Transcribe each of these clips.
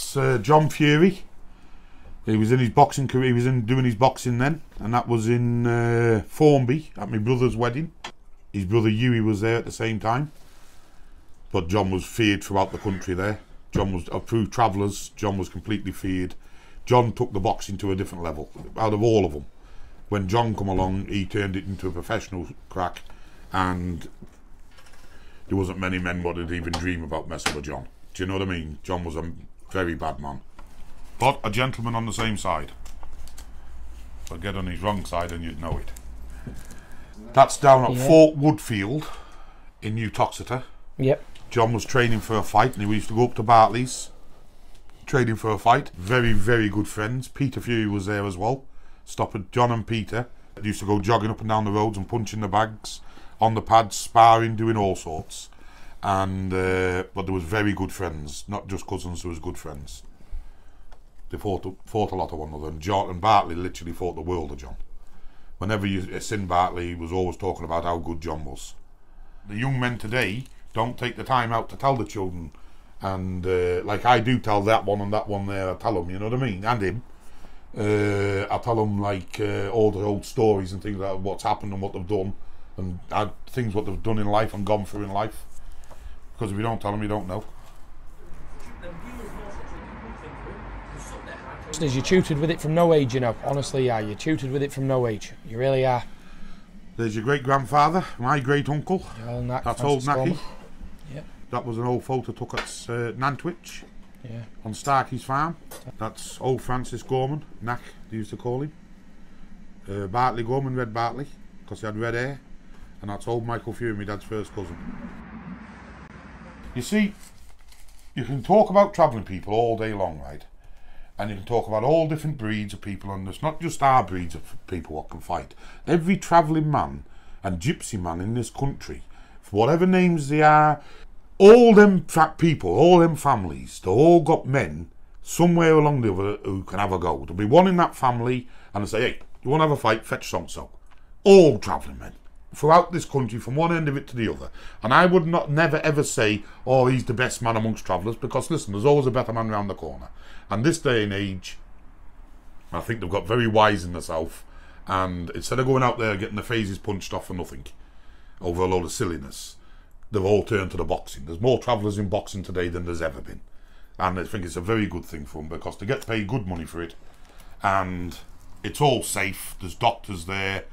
that's uh, John Fury. He was in his boxing career. He was in doing his boxing then, and that was in uh, Formby at my brother's wedding. His brother Huey was there at the same time, but John was feared throughout the country. There, John was approved travellers. John was completely feared. John took the boxing to a different level out of all of them. When John come along, he turned it into a professional crack, and there wasn't many men what would even dream about messing with John. Do you know what I mean? John was a very bad man, but a gentleman on the same side. But get on his wrong side and you'd know it. That's down at Yeah. Fort Woodfield in Uttoxeter. Yep. John was training for a fight and he used to go up to Bartley's training for a fight. Very, very good friends. Peter Fury was there as well. Stopping John and Peter. They used to go jogging up and down the roads and punching the bags on the pads, sparring, doing all sorts. And uh, but there was very good friends, not just cousins. They was good friends. They fought fought a lot of one another. And John and Bartley literally fought the world of John. Whenever you seen Bartley, he was always talking about how good John was. The young men today don't take the time out to tell the children and uh, like I do tell that one and that one there, I tell them, you know what I mean, and him. Uh, I tell them like uh, all the old stories and things like what's happened and what they've done, and uh, things what they've done in life and gone through in life. Because if you don't tell them, you don't know. Listeners, you're tutored with it from no age, you know. Honestly, yeah, you're tutored with it from no age. You really are. There's your great grandfather, my great uncle. You're knack, That's Francis old Nacky. Yep. That was an old photo took at uh, Nantwich Yeah. on Starkey's farm. That's old Francis Gorman, Knack, they used to call him. Uh, Bartley Gorman, Red Bartley, because he had red hair. And that's old Michael Fury, my dad's first cousin. You see, you can talk about travelling people all day long, right? And you can talk about all different breeds of people, and it's not just our breeds of people what can fight. Every travelling man and gypsy man in this country, for whatever names they are, all them people, all them families, they all got men somewhere along the other who can have a go. There'll be one in that family, and they say, hey, you want to have a fight? Fetch so and so. All travelling men throughout this country, from one end of it to the other. And I would not never ever say, oh, he's the best man amongst travellers, because listen, there's always a better man round the corner. And this day and age, I think they've got very wise in the south. And instead of going out there getting the phases punched off for nothing, over a load of silliness, they've all turned to the boxing. There's more travellers in boxing today than there's ever been. And I think it's a very good thing for them because they get paid good money for it. And it's all safe. There's doctors there.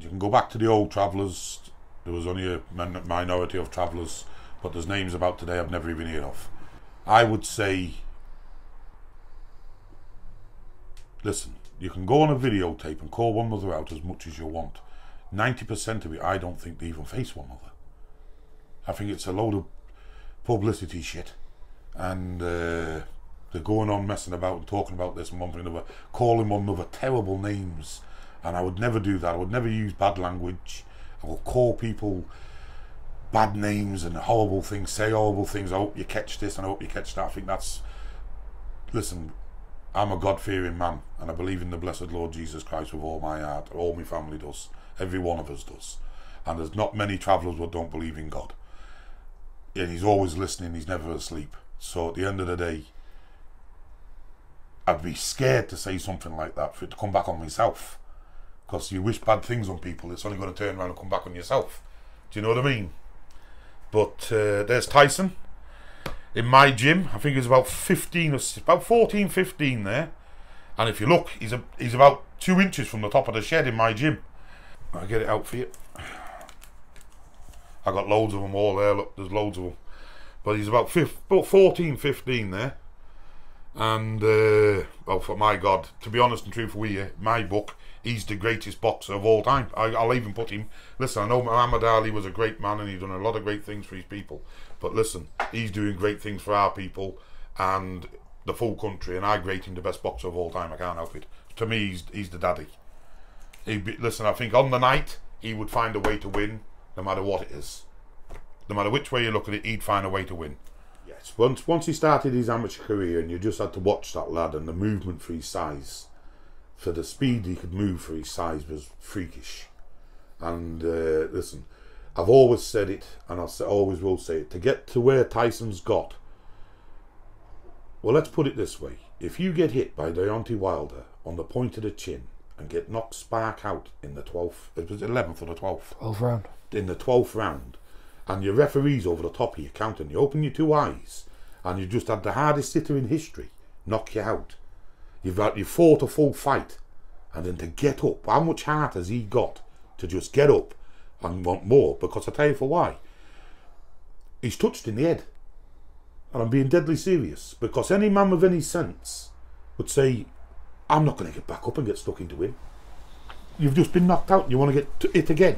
You can go back to the old travellers. There was only a min- minority of travellers, but there's names about today I've never even heard of. I would say, listen, you can go on a videotape and call one another out as much as you want. 90% of it, I don't think they even face one another. I think it's a load of publicity shit. And uh, they're going on messing about and talking about this and one thing and another, calling one another terrible names. And I would never do that. I would never use bad language. I will call people bad names and horrible things, say horrible things. I hope you catch this and I hope you catch that. I think that's. Listen, I'm a God fearing man and I believe in the blessed Lord Jesus Christ with all my heart. All my family does. Every one of us does. And there's not many travellers that don't believe in God. And he's always listening, he's never asleep. So at the end of the day, I'd be scared to say something like that for it to come back on myself. Because you wish bad things on people, it's only going to turn around and come back on yourself. Do you know what I mean? But uh, there's Tyson in my gym. I think he's about 15 or about 14, 15 there. And if you look, he's a, he's about two inches from the top of the shed in my gym. I'll get it out for you. I got loads of them all there. Look, there's loads of them. But he's about, 15, about 14, 15 there. And, uh, well, for my God, to be honest and truthful with you, my book, he's the greatest boxer of all time. I, I'll even put him. Listen, I know Muhammad Ali was a great man and he's done a lot of great things for his people. But listen, he's doing great things for our people and the full country. And I rate him the best boxer of all time. I can't help it. To me, he's, he's the daddy. Be, listen, I think on the night, he would find a way to win, no matter what it is. No matter which way you look at it, he'd find a way to win. Yes, once once he started his amateur career, and you just had to watch that lad and the movement for his size, for the speed he could move for his size was freakish. And uh, listen, I've always said it, and I always will say it. To get to where Tyson's got, Well, let's put it this way: if you get hit by Deontay Wilder on the point of the chin and get knocked spark out in the twelfth, it was eleventh or the twelfth, 12th round. in the twelfth round, and your referee's over the top of you counting, you open your two eyes, and you just had the hardest hitter in history knock you out. You've got you fought a full fight, and then to get up, how much heart has he got to just get up and want more? Because I tell you for why. He's touched in the head. And I'm being deadly serious. Because any man with any sense would say, I'm not going to get back up and get stuck into him. You've just been knocked out and you want to get to it again.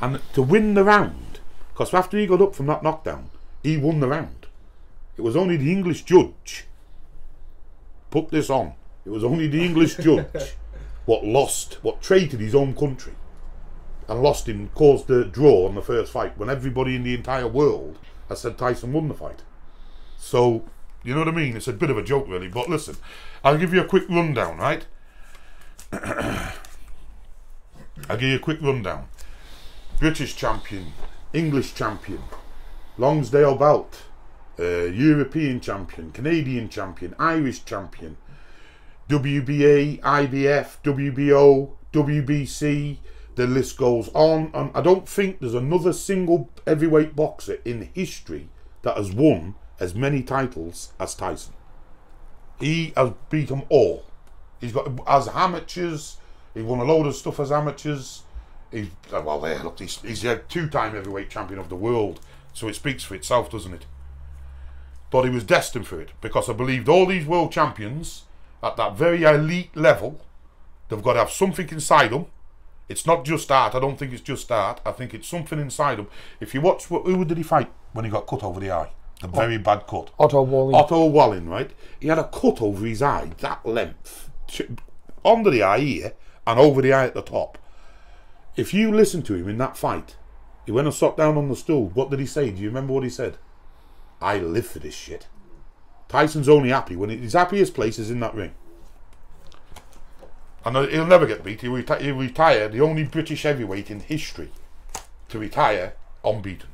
And to win the round, because after he got up from that knockdown, he won the round. It was only the English judge, put this on, it was only the English judge what lost, what traited his own country and lost him, caused the draw on the first fight when everybody in the entire world has said Tyson won the fight. So, you know what I mean? It's a bit of a joke, really. But listen, I'll give you a quick rundown, right? I'll give you a quick rundown. British champion, English champion, Lonsdale belt, uh, European champion, Canadian champion, Irish champion, WBA, IBF, WBO, WBC. The list goes on, and I don't think there's another single heavyweight boxer in history that has won as many titles as Tyson. He has beat them all. He's got as amateurs. He won a load of stuff as amateurs. He's oh, well, there. Look, he's, he's a two-time heavyweight champion of the world. So it speaks for itself, doesn't it? But he was destined for it because I believed all these world champions at that very elite level, they've got to have something inside them. It's not just that. I don't think it's just that. I think it's something inside them. If you watch, what- who did he fight when he got cut over the eye? A very bad cut. Otto Wally. Otto Wallin, right? He had a cut over his eye that length, under the eye here and over the eye at the top. If you listen to him in that fight, he went and sat down on the stool. What did he say? Do you remember what he said? I live for this shit. Tyson's only happy when his happiest place is in that ring. And uh, he'll never get beat. He'll, reti- he'll retire the only British heavyweight in history to retire unbeaten.